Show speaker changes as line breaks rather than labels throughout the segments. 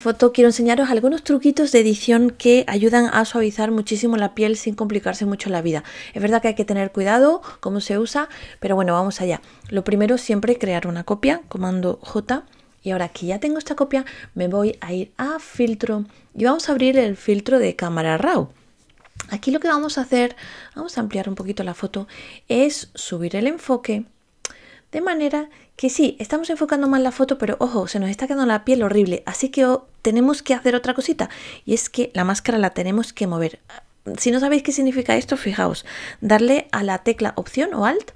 foto quiero enseñaros algunos truquitos de edición que ayudan a suavizar muchísimo la piel sin complicarse mucho la vida. Es verdad que hay que tener cuidado cómo se usa, pero bueno, vamos allá. Lo primero siempre crear una copia, comando J. Y ahora que ya tengo esta copia, me voy a ir a filtro y vamos a abrir el filtro de cámara RAW. Aquí lo que vamos a hacer, vamos a ampliar un poquito la foto, es subir el enfoque de manera que sí, estamos enfocando mal la foto, pero ojo, se nos está quedando la piel horrible. Así que tenemos que hacer otra cosita. Y es que la máscara la tenemos que mover. Si no sabéis qué significa esto, fijaos, darle a la tecla opción o alt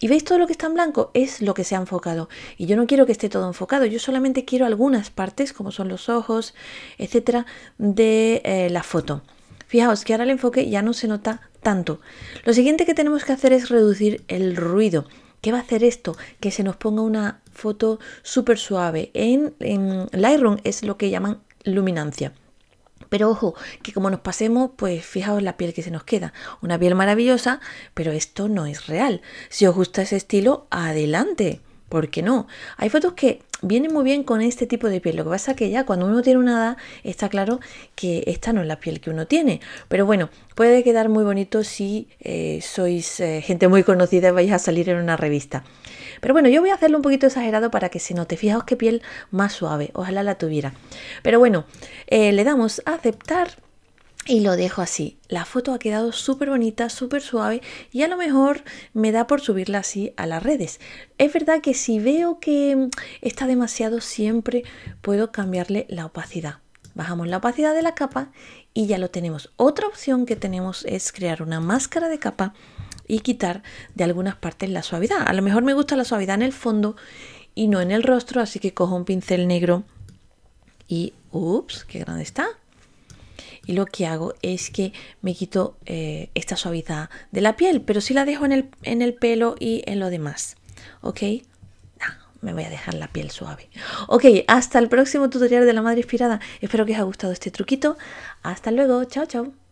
y veis todo lo que está en blanco es lo que se ha enfocado. Y yo no quiero que esté todo enfocado, yo solamente quiero algunas partes, como son los ojos, etcétera, de eh, la foto. Fijaos que ahora el enfoque ya no se nota tanto. Lo siguiente que tenemos que hacer es reducir el ruido. ¿Qué va a hacer esto? Que se nos ponga una foto súper suave. En, Lightroom es lo que llaman luminancia. Pero ojo, que como nos pasemos, pues fijaos la piel que se nos queda. Una piel maravillosa, pero esto no es real. Si os gusta ese estilo, adelante. ¿Por qué no? Hay fotos que vienen muy bien con este tipo de piel. Lo que pasa es que ya cuando uno tiene una edad está claro que esta no es la piel que uno tiene. Pero bueno, puede quedar muy bonito si eh, sois eh, gente muy conocida y vais a salir en una revista. Pero bueno, yo voy a hacerlo un poquito exagerado para que se note. Fijaos qué piel más suave. Ojalá la tuviera. Pero bueno, eh, le damos a aceptar y lo dejo así. La foto ha quedado súper bonita, súper suave y a lo mejor me da por subirla así a las redes. Es verdad que si veo que está demasiado siempre puedo cambiarle la opacidad. Bajamos la opacidad de la capa y ya lo tenemos. Otra opción que tenemos es crear una máscara de capa y quitar de algunas partes la suavidad. A lo mejor me gusta la suavidad en el fondo y no en el rostro, así que cojo un pincel negro y ups, qué grande está y lo que hago es que me quito eh, esta suavidad de la piel, pero sí la dejo en el, en el pelo y en lo demás. ¿Ok? me voy a dejar la piel suave. Ok, hasta el próximo tutorial de la madre inspirada. Espero que os haya gustado este truquito. Hasta luego. Chao, chao.